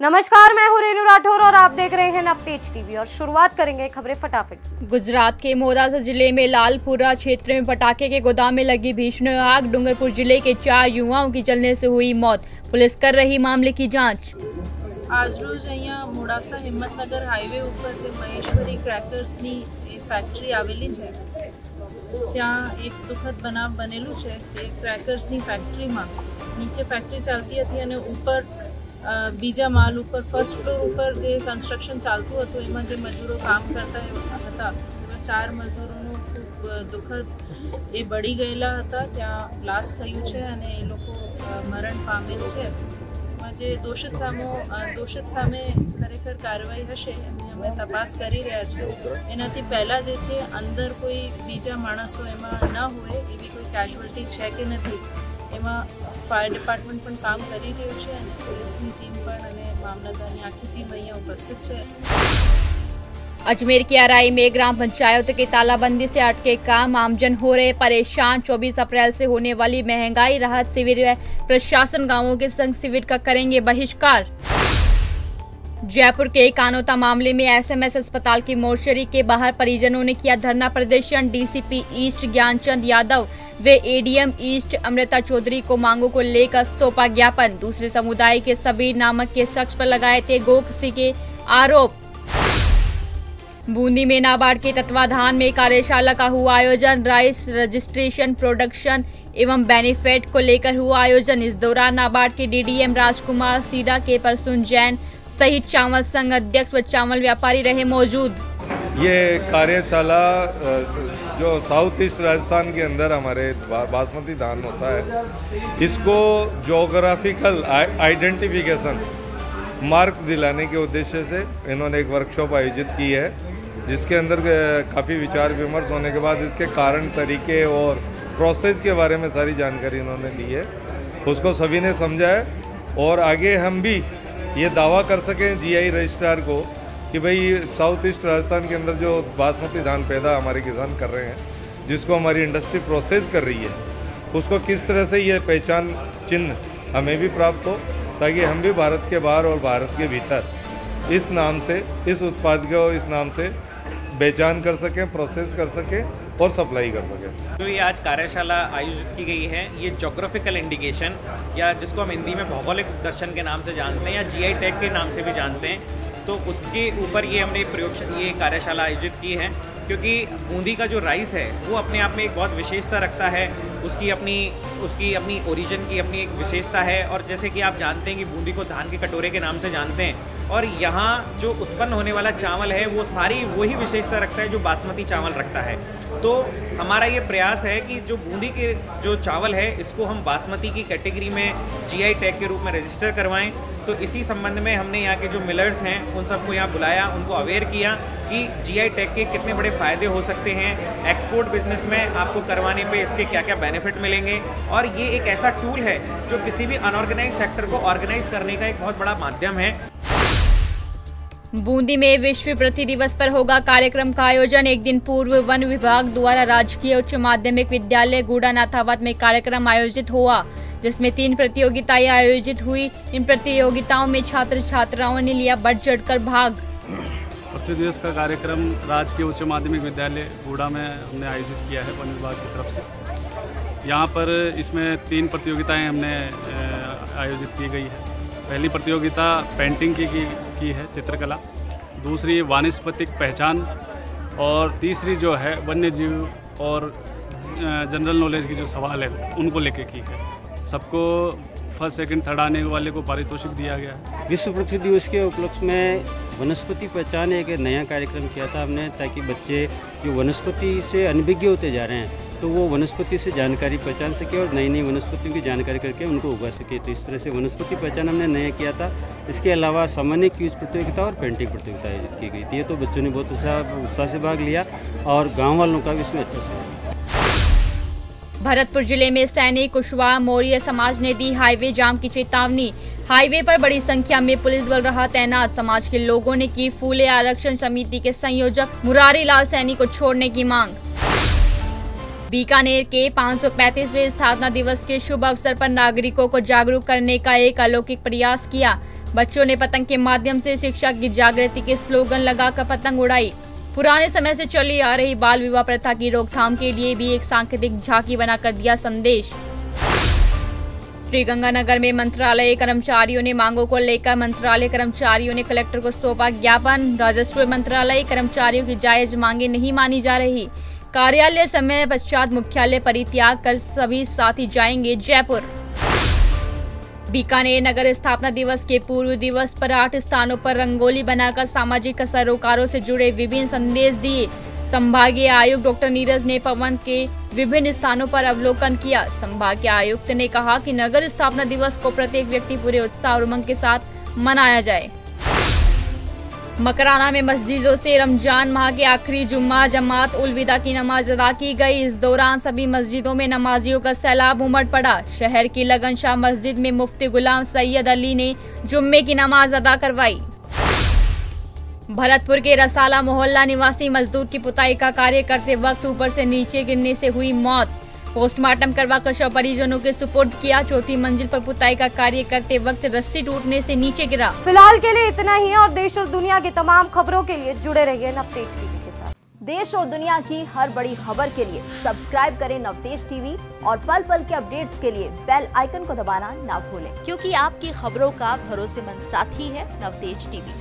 नमस्कार मैं हूं रेनू राठौर और आप देख रहे हैं नव तेज टीवी और शुरुआत करेंगे खबरें फटाफट गुजरात के मोदासा जिले में लालपुरा क्षेत्र में पटाखे के गोदाम में लगी भीषण आग डूंगरपुर जिले के चार युवाओं की जलने से हुई मौत पुलिस कर रही मामले की जांच આજરોજ અહીંયા મોડાસા હિંમતનગર હાઈવે ઉપર તે મહેશ્વરી ક્રેકર્સની એ ફેક્ટરી આવેલી છે ત્યાં એક દુઃખદ બનાવ બનેલું છે કે ક્રેકર્સની ફેક્ટરીમાં નીચે ફેક્ટરી ચાલતી હતી અને ઉપર અ, બીજા માલ ઉપર ફર્સ્ટ ફ્લોર ઉપર જે કન્સ્ટ્રક્શન ચાલતું હતું, એમાં જે મજૂરો કામ કરતા હતા, એમાં ચાર મજૂરોનું ખૂબ દુઃખદ એ બળી ગયેલા હતા. ત્યાં બ્લાસ્ટ થયું છે અને એ લોકો મરણ પામેલ છે. એમાં જે દોષિત સામો દોષિત સામે ખરેખર કાર્યવાહી હશે, એની અમે તપાસ કરી રહ્યા છીએ. એનાથી પહેલાં જે છે, અંદર કોઈ બીજા માણસો એમાં ન હોય, એવી કોઈ કેઝ્યુઅલ્ટી છે કે નથી. એમાં ફાયર ડિપાર્ટમેન્ટ પણ કામ કરી રહ્યું છે અને પોલીસની ટીમ પણ અને મામલતદારની આખી ટીમ અહીંયા ઉપસ્થિત છે अजमेर की अराई में ग्राम पंचायत की तालाबंदी से अटके काम आमजन हो रहे परेशान 24 अप्रैल से होने वाली महंगाई राहत शिविर व प्रशासन गांवों के संग शिविर का करेंगे बहिष्कार जयपुर के कानोता मामले में एसएमएस अस्पताल की मोर्चरी के बाहर परिजनों ने किया धरना प्रदर्शन डीसीपी ईस्ट ज्ञानचंद यादव व एडीएम ईस्ट अमृता चौधरी को मांगों को लेकर सौंपा ज्ञापन। दूसरे समुदाय के सबीर नामक के शख्स पर लगाए थे गोकसी के आरोप। बूंदी में नाबार्ड के तत्वाधान में कार्यशाला का हुआ आयोजन, राइस रजिस्ट्रेशन, प्रोडक्शन एवं बेनिफिट को लेकर हुआ आयोजन। इस दौरान नाबार्ड के डीडीएम राजकुमार सीडा के परसुन जैन सहित चावल संघ अध्यक्ष व चावल व्यापारी रहे मौजूद। ये कार्यशाला जो साउथ ईस्ट राजस्थान के अंदर हमारे बासमती धान होता है, इसको जोग्राफिकल आइडेंटिफिकेशन मार्क दिलाने के उद्देश्य से इन्होंने एक वर्कशॉप आयोजित की है, जिसके अंदर काफ़ी विचार विमर्श होने के बाद इसके कारण, तरीके और प्रोसेस के बारे में सारी जानकारी इन्होंने ली है। उसको सभी ने समझा है और आगे हम भी ये दावा कर सकें जीआई रजिस्ट्रार को कि भाई साउथ ईस्ट राजस्थान के अंदर जो बासमती धान पैदा हमारे किसान कर रहे हैं, जिसको हमारी इंडस्ट्री प्रोसेस कर रही है, उसको किस तरह से ये पहचान चिन्ह हमें भी प्राप्त हो, ताकि हम भी भारत के बाहर और भारत के भीतर इस नाम से, इस उत्पाद को इस नाम से पहचान कर सकें प्रोसेस कर सकें और सप्लाई कर सकें। जो ये आज कार्यशाला आयोजित की गई है, ये जोग्राफिकल इंडिकेशन या जिसको हम हिंदी में भौगोलिक दर्शन के नाम से जानते हैं, या जीआई टैग के नाम से भी जानते हैं तो उसके ऊपर ये हमने प्रयोग ये कार्यशाला आयोजित की है, क्योंकि बूंदी का जो राइस है, वो अपने आप में एक बहुत विशेषता रखता है। उसकी अपनी उसकी अपनी ओरिजिन की अपनी एक विशेषता है, और जैसे कि आप जानते हैं कि बूंदी को धान के कटोरे के नाम से जानते हैं, और यहाँ जो उत्पन्न होने वाला चावल है, वो सारी वही विशेषता रखता है जो बासमती चावल रखता है। तो हमारा ये प्रयास है कि जो बूंदी के जो चावल है, इसको हम बासमती की कैटेगरी में जीआई टैग के रूप में रजिस्टर करवाएँ तो इसी संबंध में हमने यहाँ के जो मिलर्स हैं, उन सबको यहाँ बुलाया, उनको अवेयर किया कि जीआई टेक के कितने बड़े फ़ायदे हो सकते हैं। एक्सपोर्ट बिज़नेस में आपको करवाने पे इसके क्या क्या बेनिफिट मिलेंगे। और ये एक ऐसा टूल है जो किसी भी अनऑर्गेनाइज सेक्टर को ऑर्गेनाइज करने का एक बहुत बड़ा माध्यम है। बूंदी में विश्व पृथ्वी दिवस पर होगा कार्यक्रम का आयोजन। एक दिन पूर्व वन विभाग द्वारा राजकीय उच्च माध्यमिक विद्यालय गुड़ा नाथावत में कार्यक्रम आयोजित हुआ। जिसमें तीन प्रतियोगिताएँ आयोजित हुई। इन प्रतियोगिताओं में छात्र छात्राओं ने लिया बढ़ चढ़कर भाग। पृथ्वी दिवस का कार्यक्रम राजकीय उच्च माध्यमिक विद्यालय बूढ़ा में हमने आयोजित किया है वन विभाग की तरफ़ से। यहाँ पर इसमें तीन प्रतियोगिताएँ हमने आयोजित की गई है। पहली प्रतियोगिता पेंटिंग की की, की है चित्रकला। दूसरी वानस्पतिक पहचान और तीसरी जो है वन्य जीव और जनरल नॉलेज की जो सवाल है उनको लेके की है। सबको फ़र्स्ट सेकंड थर्ड आने वाले को पारितोषिक दिया गया विश्व पृथ्वी दिवस के उपलक्ष्य में वनस्पति पहचान एक नया कार्यक्रम किया था हमने, ताकि बच्चे जो वनस्पति से अनभिज्ञ होते जा रहे हैं तो वो वनस्पति से जानकारी पहचान सके और नई नई वनस्पतियों की जानकारी करके उनको उगा सके। तो इस तरह से वनस्पति पहचान हमने नया किया था। इसके अलावा सामान्य क्यूज प्रतियोगिता और पेंटिंग प्रतियोगिता आयोजित की गई थी। तो बच्चों ने बहुत उत्साह उत्साह से भाग लिया और गाँव वालों का भी इसमें अच्छा सहयोग भरतपुर ज़िले में सैनिक कुशवाहा मौर्य समाज ने दी हाईवे जाम की चेतावनी। हाईवे पर बड़ी संख्या में पुलिस बल रहा तैनात। समाज के लोगों ने की फूले आरक्षण समिति के संयोजक मुरारी लाल सैनी को छोड़ने की मांग। बीकानेर के 535वें स्थापना दिवस के शुभ अवसर पर नागरिकों को जागरूक करने का एक अलौकिक प्रयास किया। बच्चों ने पतंग के माध्यम से शिक्षा की जागृति के स्लोगन लगाकर पतंग उड़ाई। पुराने समय से चली आ रही बाल विवाह प्रथा की रोकथाम के लिए भी एक सांकेतिक झांकी बनाकर दिया संदेश। श्रीगंगानगर में मंत्रालय कर्मचारियों ने मांगों को लेकर मंत्रालय कर्मचारियों ने कलेक्टर को सौंपा ज्ञापन। राजस्व मंत्रालय कर्मचारियों की जायज़ मांगे नहीं मानी जा रही। कार्यालय समय पश्चात मुख्यालय परित्याग कर सभी साथी जाएँगे जयपुर। बीकानेर नगर स्थापना दिवस के पूर्व दिवस पर आठ स्थानों पर रंगोली बनाकर सामाजिक सरोकारों से जुड़े विभिन्न संदेश दिए। संभागीय आयुक्त डॉक्टर नीरज ने पवन के विभिन्न स्थानों पर अवलोकन किया। संभागीय आयुक्त ने कहा कि नगर स्थापना दिवस को प्रत्येक व्यक्ति पूरे उत्साह और उमंग के साथ मनाया जाए। मकराना में मस्जिदों से रमज़ान माह के आखिरी जुम्मा जमात उलविदा की नमाज़ अदा की गई। इस दौरान सभी मस्जिदों में नमाजियों का सैलाब उमड़ पड़ा। शहर की लगन शाह मस्जिद में मुफ्ती गुलाम सैयद अली ने जुम्मे की नमाज़ अदा करवाई। भरतपुर के रसाला मोहल्ला निवासी मजदूर की पुताई का कार्य करते वक्त ऊपर से नीचे गिरने से हुई मौत। पोस्टमार्टम करवाकर शव परिजनों के सुपुर्द किया। चौथी मंजिल पर पुताई का कार्य करते वक्त रस्सी टूटने से नीचे गिरा। फ़िलहाल के लिए इतना ही और देश और दुनिया की तमाम खबरों के लिए जुड़े रहिए नवतेज टीवी के साथ। देश और दुनिया की हर बड़ी खबर के लिए सब्सक्राइब करें नवतेज टीवी और पल पल के अपडेट्स के लिए बेल आइकन को दबाना ना भूलें। क्योंकि आपकी खबरों का भरोसेमंद साथी है नवतेज टीवी।